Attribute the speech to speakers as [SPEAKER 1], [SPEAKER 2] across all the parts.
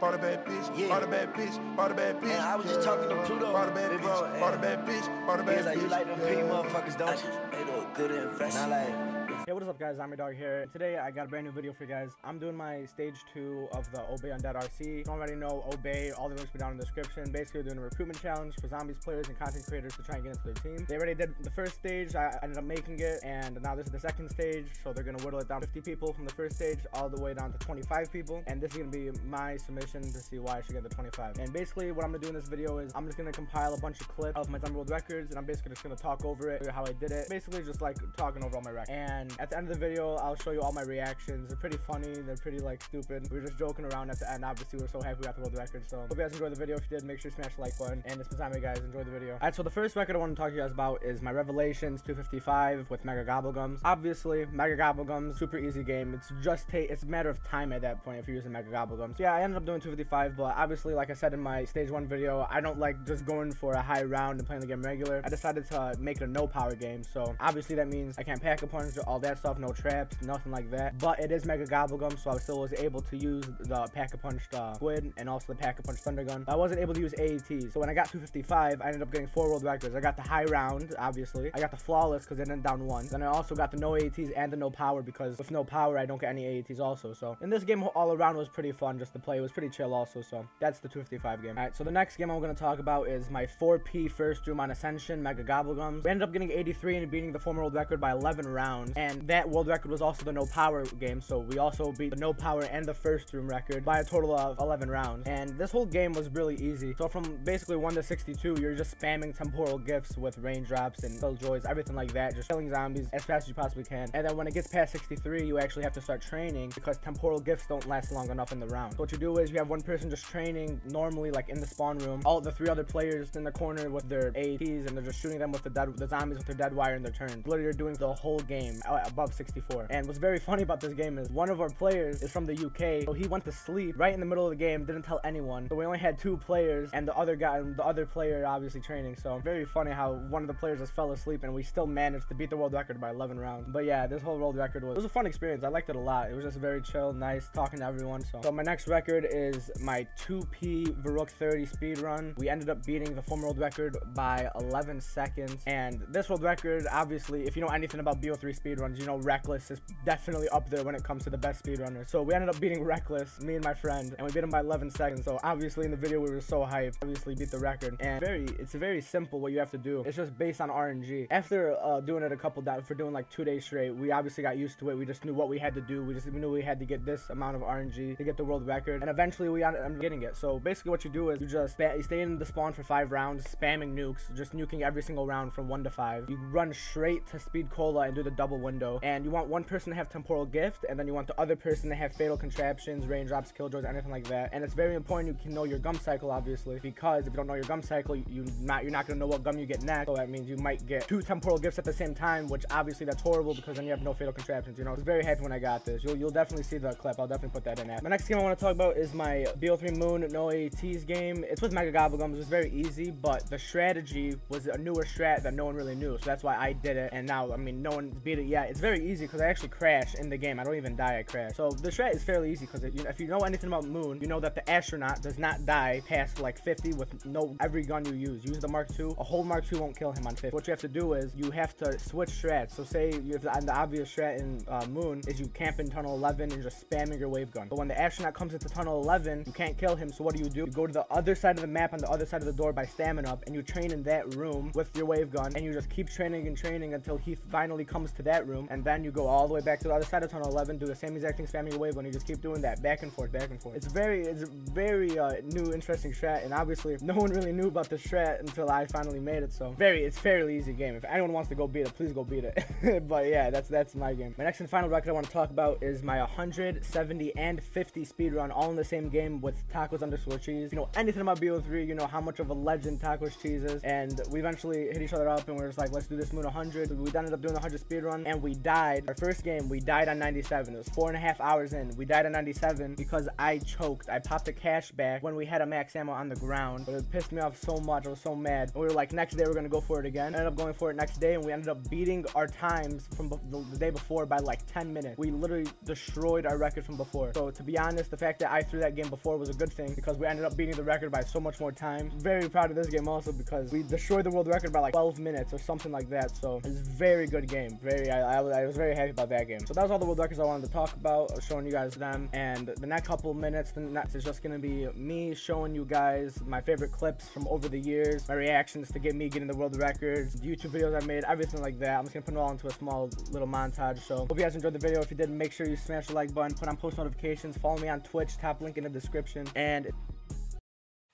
[SPEAKER 1] bought a bad bitch,
[SPEAKER 2] Yeah.
[SPEAKER 1] bought a bad bitch, bought a bad bitch.
[SPEAKER 2] And I was just talking to Pluto,
[SPEAKER 1] Bought a bad bitch,
[SPEAKER 2] bro,
[SPEAKER 1] bought a bad bitch, bought a bad
[SPEAKER 2] was like,
[SPEAKER 1] bitch.
[SPEAKER 2] you like them pig motherfuckers, don't you? They do a good investment. And I like,
[SPEAKER 3] Hey, what is up, guys? I'm your dog here. Today, I got a brand new video for you guys. I'm doing my stage two of the Obey Undead RC. If you don't already know Obey, all the links will be down in the description. Basically, doing a recruitment challenge for zombies players and content creators to try and get into their team. They already did the first stage. I ended up making it, and now this is the second stage. So they're gonna whittle it down 50 people from the first stage all the way down to 25 people. And this is gonna be my submission to see why I should get the 25. And basically, what I'm gonna do in this video is I'm just gonna compile a bunch of clips of my Zombie World records, and I'm basically just gonna talk over it, how I did it. Basically, just like talking over all my records. And at the end of the video, I'll show you all my reactions. They're pretty funny. They're pretty like stupid. We were just joking around at the end. Obviously, we're so happy we got the world record. So hope you guys enjoyed the video. If you did, make sure you smash the like button. And it's time, you guys. Enjoy the video. All right. So the first record I want to talk to you guys about is my Revelations 255 with Mega Gobblegums. Obviously, Mega Gobblegums, super easy game. It's just take. It's a matter of time at that point if you're using Mega Gobblegums. So yeah, I ended up doing 255, but obviously, like I said in my stage one video, I don't like just going for a high round and playing the game regular. I decided to uh, make it a no power game. So obviously that means I can't pack a punch, all that stuff, no traps, nothing like that. But it is Mega Gobblegum, so I still was able to use the pack a punch uh, squid and also the pack a punch thunder gun. I wasn't able to use AATs. So when I got 255, I ended up getting four world records. I got the high round, obviously. I got the flawless because I didn't down one. Then I also got the no AATs and the no power because with no power, I don't get any AATs also. So in this game, all around was pretty fun just to play. It was pretty chill also. So that's the 255 game. All right, so the next game I'm going to talk about is my 4P first room on Ascension, Mega Gobblegums. We ended up getting 83 and beating the former world record by 11 rounds. And that world record was also the no power game. So we also beat the no power and the first room record by a total of 11 rounds. And this whole game was really easy. So from basically 1 to 62, you're just spamming temporal gifts with raindrops and killjoys, everything like that. Just killing zombies as fast as you possibly can. And then when it gets past 63, you actually have to start training because temporal gifts don't last long enough in the round. So what you do is you have one person just training normally like in the spawn room. All the three other players in the corner with their ATs and they're just shooting them with the dead, the zombies with their dead wire in their turn. Literally you're doing the whole game above 64. And what's very funny about this game is one of our players is from the UK. So he went to sleep right in the middle of the game, didn't tell anyone. So we only had two players and the other guy, the other player obviously training. So very funny how one of the players just fell asleep and we still managed to beat the world record by 11 rounds. But yeah, this whole world record was, was a fun experience. I liked it a lot. It was just very chill, nice, talking to everyone. So, so my next record is my 2P Verruckt 30 speed run. We ended up beating the former world record by 11 seconds. And this world record, obviously, if you know anything about BO3 speed runs, you know Reckless is definitely up there when it comes to the best speedrunners. So we ended up beating Reckless, me and my friend, and we beat him by 11 seconds. So obviously in the video we were so hyped. Obviously beat the record. And very, it's very simple what you have to do. It's just based on RNG. After uh, doing it a couple times, for doing like two days straight, we obviously got used to it. We just knew what we had to do. We just we knew we had to get this amount of RNG to get the world record. And eventually we ended up getting it. So basically what you do is you just you stay in the spawn for five rounds, spamming nukes, just nuking every single round from one to five. You run straight to speed cola and do the double window. And you want one person to have temporal gift, and then you want the other person to have fatal contraptions, raindrops, killjoys, anything like that. And it's very important you can know your gum cycle, obviously, because if you don't know your gum cycle, you, not you're not gonna know what gum you get next. So that means you might get two temporal gifts at the same time, which obviously that's horrible because then you have no fatal contraptions. You know, I was very happy when I got this. You'll you'll definitely see the clip. I'll definitely put that in there. The next game I want to talk about is my BO3 Moon No ATs game. It's with Mega Gobblegums. It was very easy, but the strategy was a newer strat that no one really knew. So that's why I did it. And now, I mean, no one beat it yet. It's very easy because I actually crash in the game. I don't even die. I crash. So the strat is fairly easy because if you know anything about Moon, you know that the astronaut does not die past like 50 with no every gun you use. Use the Mark II. A whole Mark II won't kill him on 50. What you have to do is you have to switch strats. So say you have the, the obvious strat in uh, Moon is you camp in Tunnel 11 and just spamming your wave gun. But when the astronaut comes into Tunnel 11, you can't kill him. So what do you do? You go to the other side of the map on the other side of the door by stamina up and you train in that room with your wave gun and you just keep training and training until he finally comes to that room and then you go all the way back to the other side of tunnel 11 do the same exact thing spamming your wave gun you just keep doing that back and forth back and forth. It's very it's very uh, new interesting strat and obviously no one really knew about the strat until I finally made it so. Very it's fairly easy game. If anyone wants to go beat it please go beat it. But yeah that's that's my game. My next and final record I want to talk about is my 170 and 50 speed run all in the same game with tacos underscore cheese. You know anything about BO3 you know how much of a legend tacos cheese is and we eventually hit each other up and we are just like let's do this moon 100 we ended up doing the 100 speed run and we we died. Our first game, we died on 97. It was four and a half hours in. We died on 97 because I choked. I popped a Cache Back when we had a max ammo on the ground. But it pissed me off so much. I was so mad. And we were like, next day we're gonna go for it again. ended up going for it next day, and we ended up beating our times from the, day before by like 10 minutes. We literally destroyed our record from before. So to be honest, the fact that I threw that game before was a good thing because we ended up beating the record by so much more time. Very proud of this game also because we destroyed the world record by like 12 minutes or something like that. So it's very good game. Very, I, I, I was very happy about that game. So that was all the world records I wanted to talk about, showing you guys them. And the next couple minutes, the next is just gonna be me showing you guys my favorite clips from over the years, my reactions to get me getting the world records, YouTube videos I made, everything like that. I'm just gonna put it all into a small little montage. So hope you guys enjoyed the video. If you did, make sure you smash the like button, put on post notifications, follow me on Twitch, top link in the description. And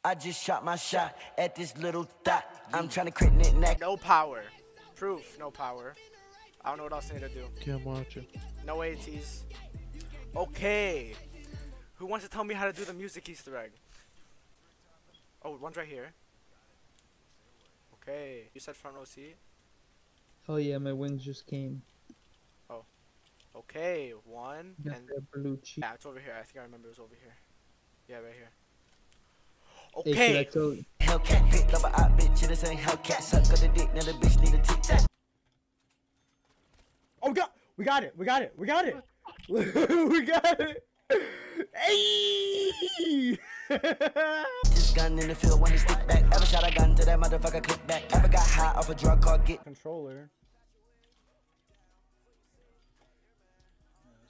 [SPEAKER 2] I just shot my shot at this little dot. I'm trying to crit knit neck.
[SPEAKER 3] no power. Proof, no power. I don't know what else I need to do.
[SPEAKER 4] Yeah, I'm watching.
[SPEAKER 3] No ATs. Okay. Who wants to tell me how to do the music Easter egg? Oh, one's right here. Okay. You said front row seat?
[SPEAKER 4] Oh yeah, my wings just came. Oh.
[SPEAKER 3] Okay, one.
[SPEAKER 4] Got
[SPEAKER 3] And
[SPEAKER 4] that blue cheek.
[SPEAKER 3] yeah, it's over here. I think I remember it was over here. Yeah, right here.
[SPEAKER 4] Hey, should I
[SPEAKER 3] Okay.
[SPEAKER 4] tell
[SPEAKER 3] Oh, we got, we got it. We got it. We got it. we got it. Hey!
[SPEAKER 2] This gun in the field when he stick back. Ever shot a gun to that motherfucker, click back. Ever got high off a drug called get.
[SPEAKER 3] Controller.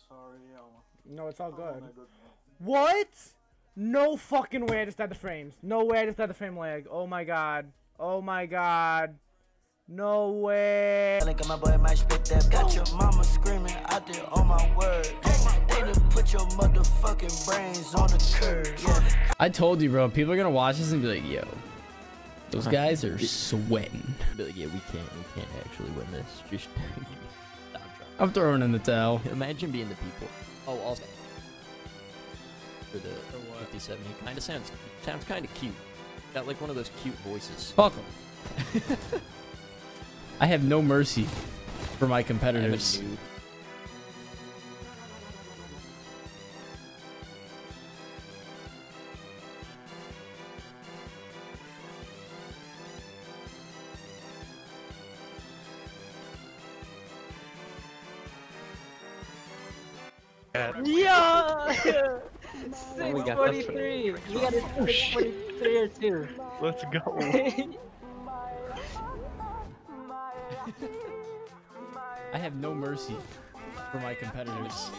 [SPEAKER 1] Sorry,
[SPEAKER 3] No, it's all good. What? No fucking way I just had the frames. No way I just had the frame lag. Oh my god. Oh my god. No way.
[SPEAKER 2] Link of my boy, my spit that. Got your mama screaming out there on my word. They done put your motherfucking brains on the curb. Yeah.
[SPEAKER 5] I told you, bro. People are gonna watch this and be like, yo. Those uh-huh. guys are sweating.
[SPEAKER 6] Be like, yeah, we can't, we can't actually win this. Just
[SPEAKER 5] I'm throwing in the towel.
[SPEAKER 6] Imagine being the people. Oh, also for the 57, he kind of sounds sounds kind of cute. Got like one of those cute voices.
[SPEAKER 5] Fuck 'em. I have no mercy for my
[SPEAKER 6] I have a
[SPEAKER 5] competitors.
[SPEAKER 7] Yeah! 643! We got a 643 or two.
[SPEAKER 4] Let's go.
[SPEAKER 5] I have no mercy for my competitors.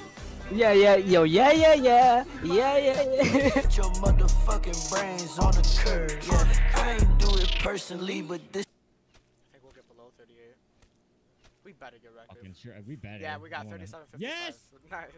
[SPEAKER 7] yeah, yeah, yo, yeah, yeah, yeah! Yeah, yeah, yeah!
[SPEAKER 2] Put your motherfucking brains on the curb. Yeah. I ain't do it personally, but this.
[SPEAKER 3] I think we'll get below 38. We better get record.
[SPEAKER 8] Fucking sure. We better.
[SPEAKER 3] Yeah, we got 37.55.
[SPEAKER 8] Yes!
[SPEAKER 3] Nice.